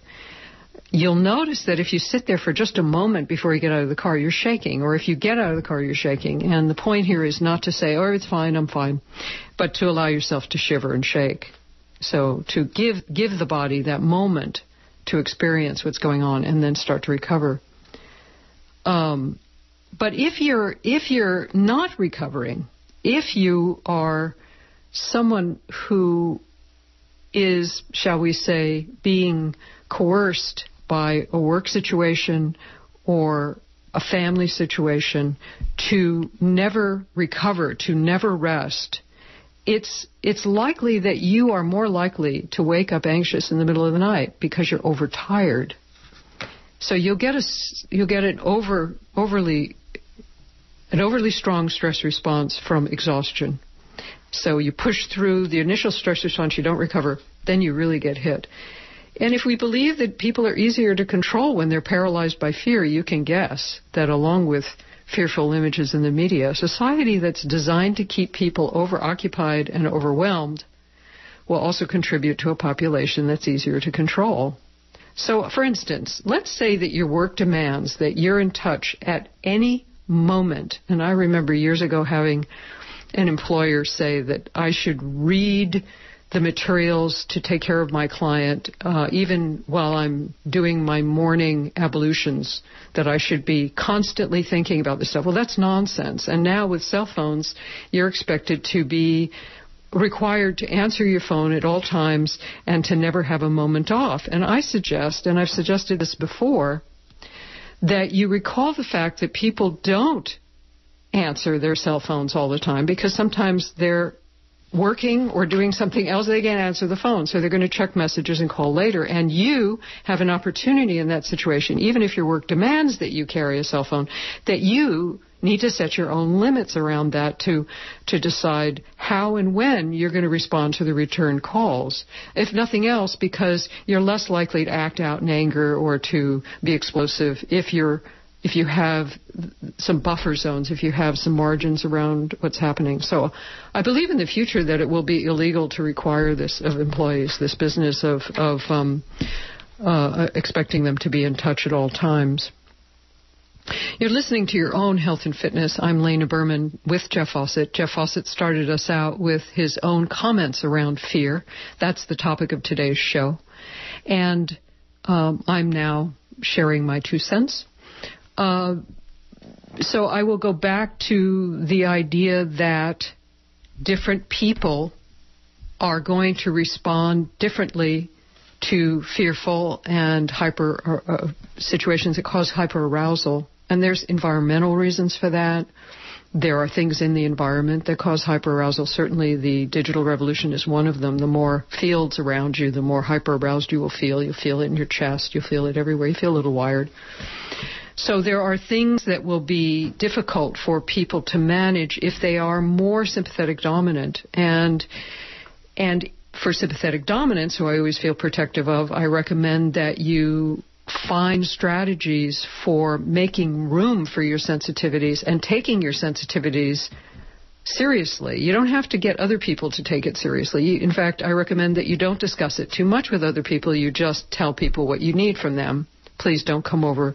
you'll notice that if you sit there for just a moment before you get out of the car, you're shaking, or if you get out of the car, you're shaking. And the point here is not to say, "Oh, it's fine, I'm fine," but to allow yourself to shiver and shake. So to give give the body that moment to experience what's going on and then start to recover. Um, but if you're if you're not recovering, if you are someone who is, shall we say, being coerced by a work situation or a family situation to never recover, to never rest, it's it's likely that you are more likely to wake up anxious in the middle of the night because you're overtired. So you'll get a you'll get an over overly an overly strong stress response from exhaustion. So you push through the initial stress response, you don't recover, then you really get hit. And if we believe that people are easier to control when they're paralyzed by fear, you can guess that along with fearful images in the media. A society that's designed to keep people overoccupied and overwhelmed will also contribute to a population that's easier to control. So, for instance, let's say that your work demands that you're in touch at any moment. And I remember years ago having an employer say that I should read the materials to take care of my client, uh, even while I'm doing my morning ablutions, that I should be constantly thinking about this stuff. Well, that's nonsense. And now with cell phones, you're expected to be required to answer your phone at all times and to never have a moment off. And I suggest, and I've suggested this before, that you recall the fact that people don't answer their cell phones all the time because sometimes they're working or doing something else, they can't answer the phone. So they're going to check messages and call later. And you have an opportunity in that situation, even if your work demands that you carry a cell phone, that you need to set your own limits around that to to decide how and when you're going to respond to the return calls. If nothing else, because you're less likely to act out in anger or to be explosive if you're if you have some buffer zones, if you have some margins around what's happening. So I believe in the future that it will be illegal to require this of employees, this business of, of um, uh, expecting them to be in touch at all times. You're listening to your own health and fitness. I'm Layna Berman with Jeff Fawcett. Jeff Fawcett started us out with his own comments around fear. That's the topic of today's show. And um, I'm now sharing my two cents. Uh, so I will go back to the idea that different people are going to respond differently to fearful and hyper uh, uh situations that cause hyperarousal. And there's environmental reasons for that. There are things in the environment that cause hyperarousal. Certainly, the digital revolution is one of them. The more fields around you, the more hyperaroused you will feel. You'll feel it in your chest. You'll feel it everywhere. You feel a little wired. So there are things that will be difficult for people to manage if they are more sympathetic dominant and and for sympathetic dominance, who I always feel protective of, I recommend that you find strategies for making room for your sensitivities and taking your sensitivities seriously. You don't have to get other people to take it seriously. In fact, I recommend that you don't discuss it too much with other people. You just tell people what you need from them. Please don't come over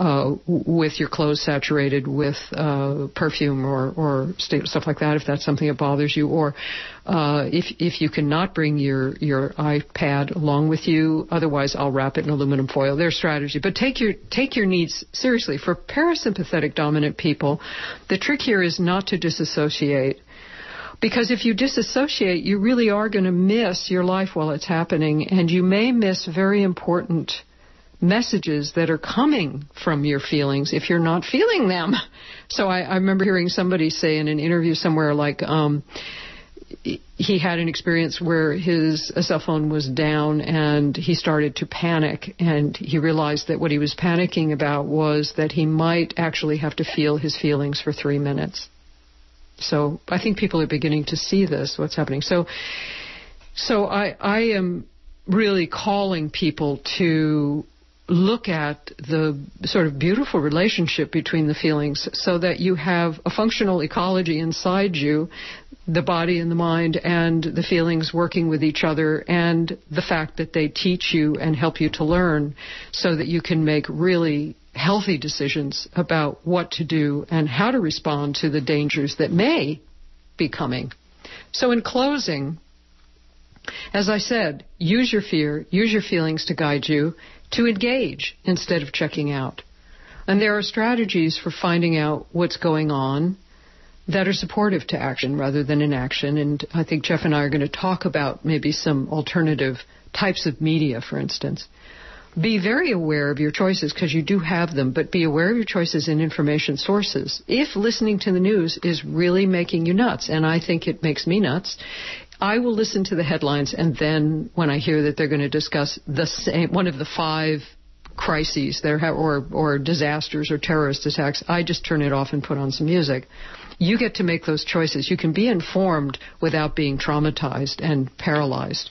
uh, with your clothes saturated with uh, perfume or, or stuff like that, if that's something that bothers you, or uh, if if you cannot bring your your iPad along with you, otherwise I'll wrap it in aluminum foil. Their strategy, but take your take your needs seriously. For parasympathetic dominant people, the trick here is not to disassociate. Because if you disassociate, you really are going to miss your life while it's happening, and you may miss very important messages that are coming from your feelings if you're not feeling them. So I, I remember hearing somebody say in an interview somewhere like, um, he had an experience where his cell phone was down and he started to panic and he realized that what he was panicking about was that he might actually have to feel his feelings for three minutes. So I think people are beginning to see this, what's happening. So, so I, I am really calling people to look at the sort of beautiful relationship between the feelings so that you have a functional ecology inside you, the body and the mind and the feelings working with each other and the fact that they teach you and help you to learn so that you can make really healthy decisions about what to do and how to respond to the dangers that may be coming. So in closing, as I said, use your fear, use your feelings to guide you, to engage instead of checking out. And there are strategies for finding out what's going on that are supportive to action rather than inaction. And I think Jeff and I are going to talk about maybe some alternative types of media, for instance. Be very aware of your choices because you do have them, but be aware of your choices in information sources. If listening to the news is really making you nuts, and I think it makes me nuts, I will listen to the headlines, and then when I hear that they're going to discuss the same one of the five crises there or or disasters or terrorist attacks, I just turn it off and put on some music. You get to make those choices. You can be informed without being traumatized and paralyzed.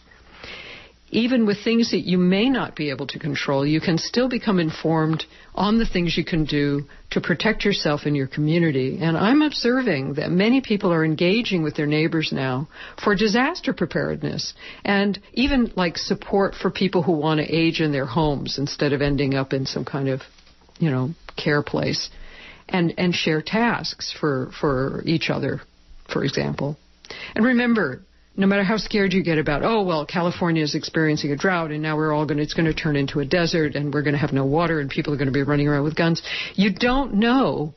Even with things that you may not be able to control, you can still become informed on the things you can do to protect yourself and your community. And I'm observing that many people are engaging with their neighbors now for disaster preparedness and even like support for people who want to age in their homes instead of ending up in some kind of, you know, care place and, and share tasks for, for each other, for example. And remember, no matter how scared you get about, oh well, California is experiencing a drought, and now we're all going to, it's going to turn into a desert, and we're going to have no water, and people are going to be running around with guns. You don't know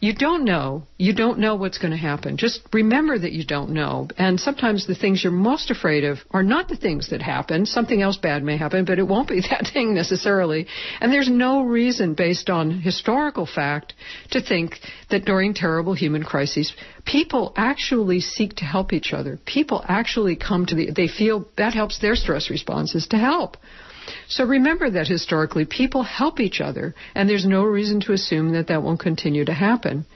you don't know. You don't know what's going to happen. Just remember that you don't know. And sometimes the things you're most afraid of are not the things that happen. Something else bad may happen, but it won't be that thing necessarily. And there's no reason based on historical fact to think that during terrible human crises, people actually seek to help each other. People actually come to the, they feel that helps their stress responses to help. So remember that historically people help each other, and there's no reason to assume that that won't continue to happen.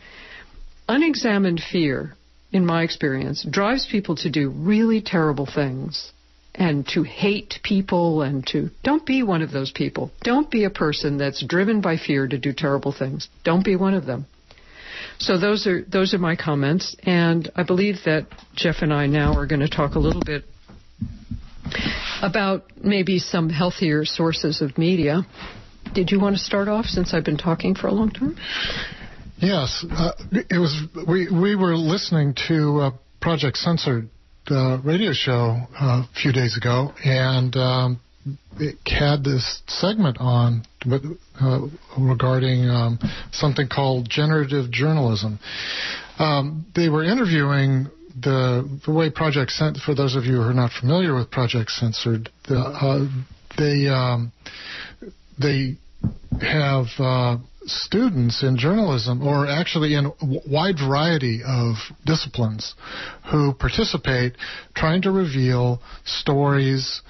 Unexamined fear, in my experience, drives people to do really terrible things and to hate people and to don't be one of those people. Don't be a person that's driven by fear to do terrible things. Don't be one of them. So those are those are my comments and I believe that Jeff and I now are going to talk a little bit about maybe some healthier sources of media. Did you want to start off since I've been talking for a long time? Yes, uh, it was. We we were listening to uh, Project Censored uh, radio show uh, a few days ago, and um, it had this segment on uh, regarding um, something called generative journalism. Um, they were interviewing the the way Project Censored, for those of you who are not familiar with Project Censored, the, uh, they um, they have uh, students in journalism, or actually in a wide variety of disciplines, who participate trying to reveal stories,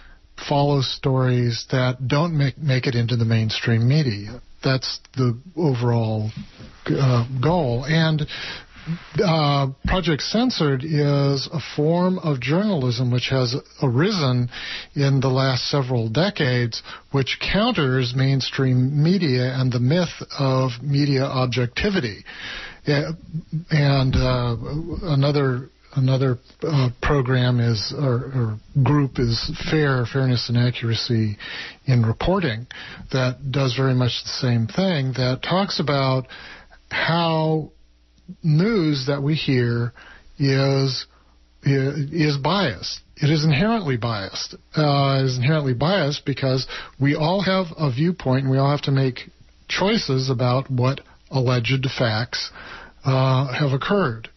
follow stories that don't make make it into the mainstream media. That's the overall uh, goal, and uh, Project Censored is a form of journalism which has arisen in the last several decades, which counters mainstream media and the myth of media objectivity. And uh, another another uh, program is or, or, group is fair fairness and accuracy in reporting that does very much the same thing that talks about how news that we hear is is biased. It is inherently biased. Uh, inherently biased because we all have a viewpoint and we all have to make choices about what alleged facts uh, have occurred.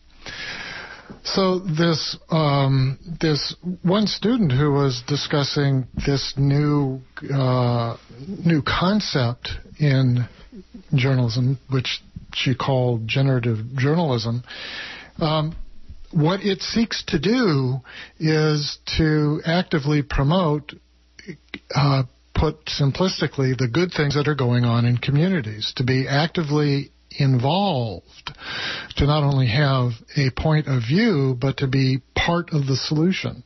So this um, this one student who was discussing this new uh, new concept in journalism, which she called generative journalism. Um, what it seeks to do is to actively promote, uh, put simplistically, the good things that are going on in communities, to be actively involved, to not only have a point of view, but to be part of the solution.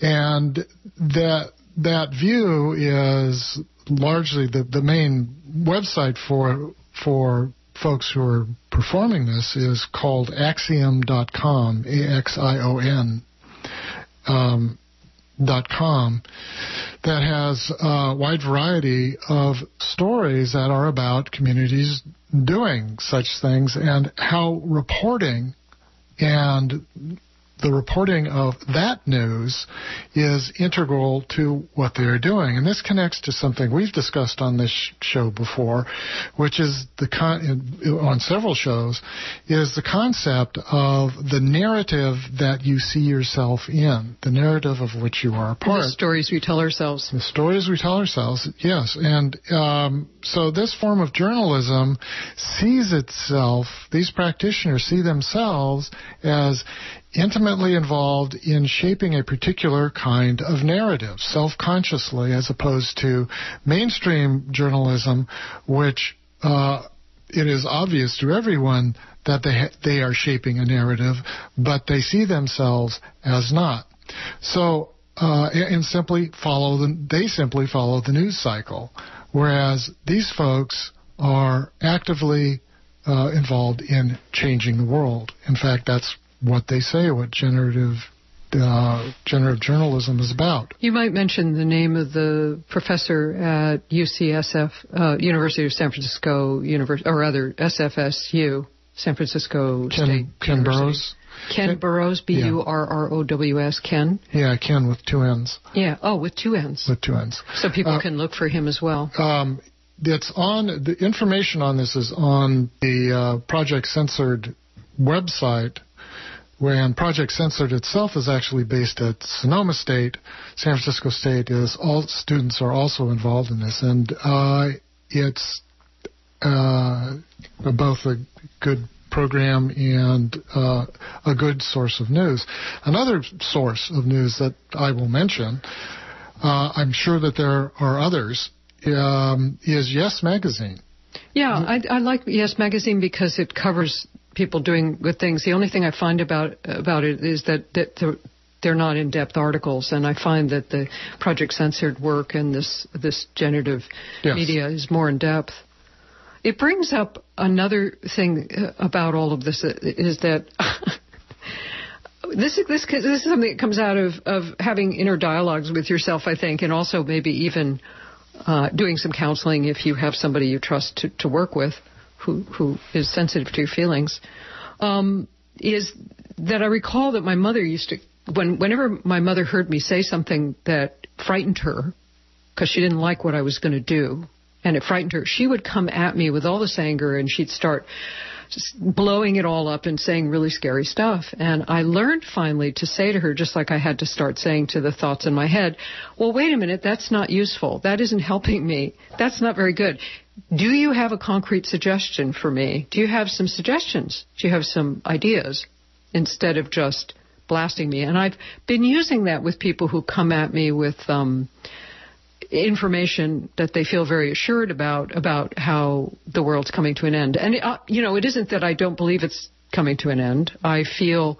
And that that view is largely the, the main website for for folks who are performing this is called axiom.com, A-X-I-O-N. Um, dot com that has a wide variety of stories that are about communities doing such things and how reporting and the reporting of that news is integral to what they're doing. And this connects to something we've discussed on this show before, which is the con- on several shows, is the concept of the narrative that you see yourself in, the narrative of which you are a part. The stories we tell ourselves. The stories we tell ourselves, yes. And um, so this form of journalism sees itself, these practitioners see themselves as intimately involved in shaping a particular kind of narrative, self-consciously, as opposed to mainstream journalism, which uh, it is obvious to everyone that they ha- they are shaping a narrative, but they see themselves as not. So uh, and simply follow the they simply follow the news cycle, whereas these folks are actively uh, involved in changing the world. In fact, that's what they say. What generative uh, generative journalism is about. You might mention the name of the professor at UCSF, uh, University of San Francisco, University, or rather SFSU, San Francisco Ken, State. Ken University. Burrows. Ken, Ken- Burrows, B U R R O W S, Ken. Yeah, Ken with two N's. Yeah. Oh, with two N's. With two N's. So people Uh, can look for him as well. Um, it's on the information on this is on the uh, Project Censored website. When Project Censored itself is actually based at Sonoma State, San Francisco State is all students are also involved in this, and uh, it's uh, both a good program and uh, a good source of news. Another source of news that I will mention, uh, I'm sure that there are others, um, is Yes Magazine. Yeah, I, I like Yes Magazine because it covers people doing good things. The only thing I find about about it is that that they're, they're not in-depth articles, and I find that the Project Censored work and this this generative Yes. media is more in depth. It brings up another thing uh, about all of this uh, is that. This is, this, this is something that comes out of, of having inner dialogues with yourself, I think, and also maybe even uh, doing some counseling if you have somebody you trust to, to work with who, who is sensitive to your feelings, um, is that I recall that my mother used to, when, whenever my mother heard me say something that frightened her, because she didn't like what I was going to do, and it frightened her, she would come at me with all this anger and she'd start just blowing it all up and saying really scary stuff. And I learned finally to say to her, just like I had to start saying to the thoughts in my head, well, wait a minute, that's not useful. That isn't helping me. That's not very good. Do you have a concrete suggestion for me? Do you have some suggestions? Do you have some ideas instead of just blasting me? And I've been using that with people who come at me with, um, information that they feel very assured about about how the world's coming to an end. And uh, you know, it isn't that I don't believe it's coming to an end. I feel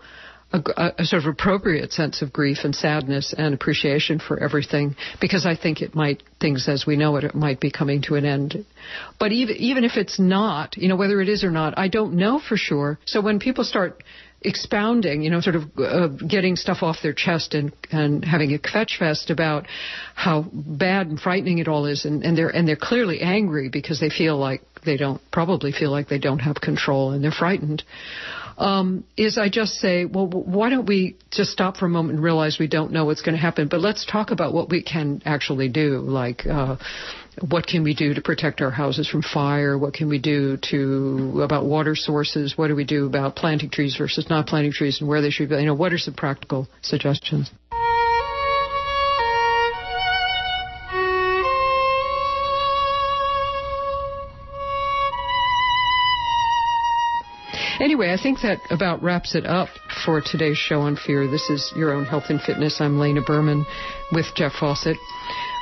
a, a, sort of appropriate sense of grief and sadness and appreciation for everything because I think it might things as we know it it might be coming to an end. But even even if it's not, you know, whether it is or not, I don't know for sure. So when people start expounding, you know, sort of uh, getting stuff off their chest and, and having a fetch fest about how bad and frightening it all is, and, and they're and they're clearly angry because they feel like they don't probably feel like they don't have control and they're frightened. Um, is I just say, well, why don't we just stop for a moment and realize we don't know what's going to happen, but let's talk about what we can actually do, like. Uh, what can we do to protect our houses from fire? What can we do to about water sources? What do we do about planting trees versus not planting trees and where they should be? You know, what are some practical suggestions? Anyway, I think that about wraps it up for today's show on fear. This is Your Own Health and Fitness. I'm Layna Berman with Jeff Fawcett.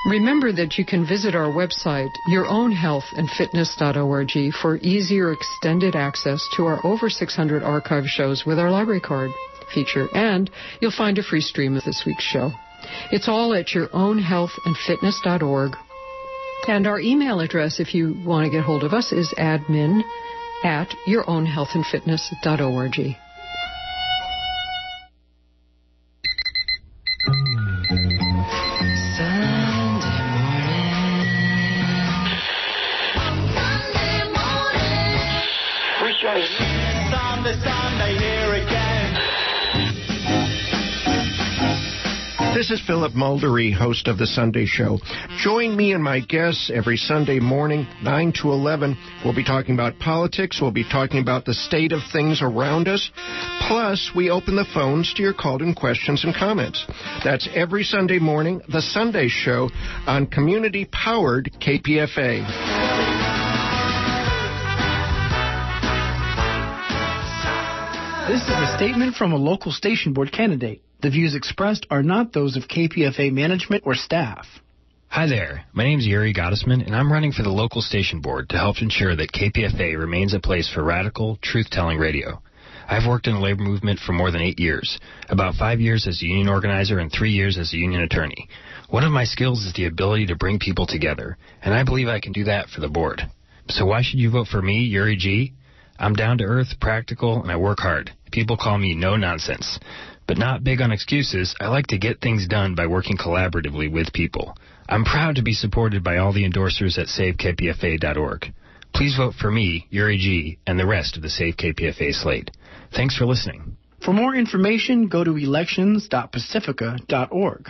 Remember that you can visit our website, yourownhealthandfitness.org, for easier extended access to our over 600 archive shows with our library card feature, and you'll find a free stream of this week's show. It's all at yourownhealthandfitness.org. And our email address, if you want to get hold of us, is admin at yourownhealthandfitness.org. Philip Maldari, host of The Sunday Show. Join me and my guests every Sunday morning, 9 to 11. We'll be talking about politics. We'll be talking about the state of things around us. Plus, we open the phones to your called in questions and comments. That's every Sunday morning, The Sunday Show on community powered KPFA. This is a statement from a local station board candidate. The views expressed are not those of KPFA management or staff. Hi there. My name is Yuri Gottesman, and I'm running for the local station board to help ensure that KPFA remains a place for radical, truth telling radio. I've worked in the labor movement for more than eight years, about five years as a union organizer and three years as a union attorney. One of my skills is the ability to bring people together, and I believe I can do that for the board. So why should you vote for me, Yuri G? I'm down to earth, practical, and I work hard. People call me no nonsense. But not big on excuses, I like to get things done by working collaboratively with people. I'm proud to be supported by all the endorsers at SaveKPFA.org. Please vote for me, Yuri G, and the rest of the Save KPFA slate. Thanks for listening. For more information, go to elections.pacifica.org.